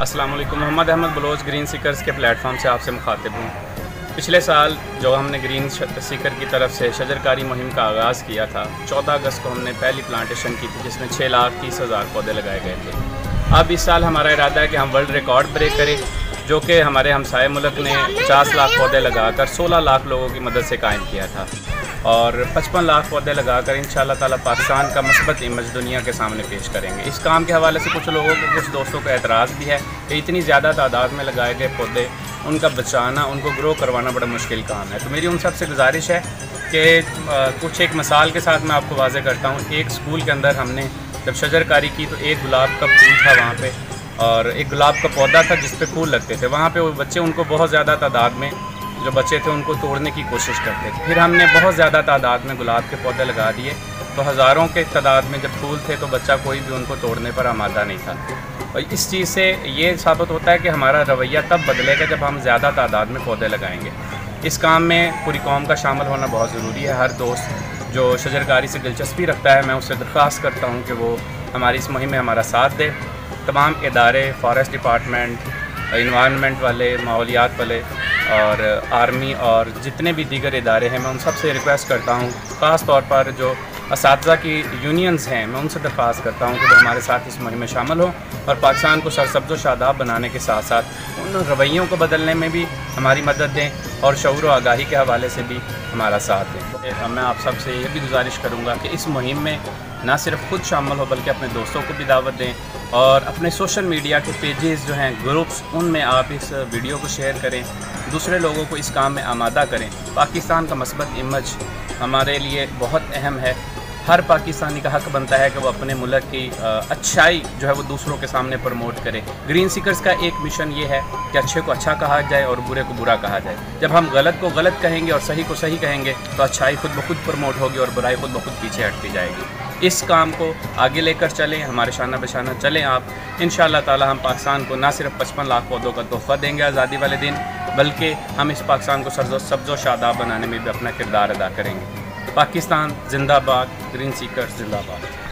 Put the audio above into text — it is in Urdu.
السلام علیکم، محمد احمد بلوچ گرین سیکرز کے پلیٹ فارم سے آپ سے مخاطب ہوں۔ پچھلے سال جو ہم نے گرین سیکر کی طرف سے شجرکاری مہم کا آغاز کیا تھا، چودہ اگست کو ہم نے پہلی پلانٹیشن کی تھی، جس میں چھ لاکھ تیس ہزار پودے لگائے گئے تھے۔ اب اس سال ہمارا ارادہ ہے کہ ہم ورلڈ ریکارڈ بریک کریں، جو کہ ہمارے ہمسائے ملک نے پچاس لاکھ پودے لگا کر سولہ لاکھ لوگوں کی مدد سے قائم کیا تھا۔ اور پچپن لاکھ پودے لگا کر انشاءاللہ تعالی پاکستان کا مثبت امیج دنیا کے سامنے پیش کریں گے۔ اس کام کے حوالے سے کچھ لوگوں کو کچھ دوستوں کو اعتراض بھی ہے کہ اتنی زیادہ تعداد میں لگائے گئے پودے، ان کا بچانا، ان کو گرو کروانا بڑا مشکل کام ہے۔ تو میری ان سب سے گزارش ہے کہ کچھ ایک مثال کے ساتھ میں آپ کو واضح کرتا ہوں۔ ایک سکول کے اندر ہم نے جب شجر کاری کی تو ایک گلاب کا پھول تھا وہاں پہ، اور ایک گلاب کا پودا تھا جس پہ پھول لگتے تھے۔ وہاں پہ وہ بچے ان کو بہت زیادہ تعداد میں جو بچے تھے ان کو توڑنے کی کوشش کرتے تھے۔ پھر ہم نے بہت زیادہ تعداد میں گلاب کے پودے لگا دیے۔ تو ہزاروں کے تعداد میں جب پھول تھے تو بچہ کوئی بھی ان کو توڑنے پر آمادہ نہیں تھا۔ اور اس چیز سے یہ ثابت ہوتا ہے کہ ہمارا رویہ تب بدلے گا جب ہم زیادہ تعداد میں پودے لگائیں گے۔ اس کام میں پوری قوم کا شامل ہونا بہت ضروری ہے۔ ہر دوست جو شجرکاری سے دلچسپی رکھتا ہے، میں اس سے درخواست کرتا ہوں کہ وہ ہماری اس مہم میں ہمارا ساتھ دے۔ تمام ادارے، فارسٹ ڈپارٹمنٹ انوائرمنٹ والے، ماحولیات والے اور آرمی اور جتنے بھی دیگر ادارے ہیں، میں ان سب سے ریکویسٹ کرتا ہوں، خاص طور پر جو اساتذہ کی یونینز ہیں۔ میں ان سے درخواست کرتا ہوں کہ وہ ہمارے ساتھ اس مہم میں شامل ہوں اور پاکستان کو سرسبز و شاداب بنانے کے ساتھ ساتھ ان رویوں کو بدلنے میں بھی ہماری مدد دیں اور شعور و آگاہی کے حوالے سے بھی ہمارا ساتھ دیں۔ میں آپ سب سے یہ بھی گزارش کروں گا کہ اس مہم میں نہ صرف خود شامل ہو بلکہ اپنے دوستوں کو بھی دعوت دیں اور اپنے سوشل میڈیا کے پیجز جو ہیں گروپس ان میں آپ اس ویڈیو کو شیئر کریں، دوسرے لوگوں کو اس کام میں آمادہ کریں۔ پاکستان کا مثبت امیج ہمارے لیے بہت اہم ہے۔ ہر پاکستانی کا حق بنتا ہے کہ وہ اپنے ملک کی اچھائی جو ہے وہ دوسروں کے سامنے پروموٹ کرے۔ گرین سیکرز کا ایک مشن یہ ہے کہ اچھے کو اچھا کہا جائے اور برے کو برا کہا جائے۔ جب ہم غلط کو غلط کہیں گے اور صحیح کو صحیح کہیں گے، تو اچھائی خود بخود پروموٹ ہوگی اور برائی خود بخود پیچھے ہٹتی جائے گی۔ اس کام کو آگے لے کر چلیں، ہمارے شانہ بشانہ چلیں آپ۔ ان شاء اللہ تعالیٰ ہم پاکستان کو نہ صرف پچپن لاکھ پودوں کا تحفہ دیں گے آزادی والے دن، بلکہ ہم اس پاکستان کو سرز و سبز و شاداب بنانے میں بھی اپنا کردار ادا کریں گے۔ پاکستان زندہ باد گرین سیکر زندہ باد۔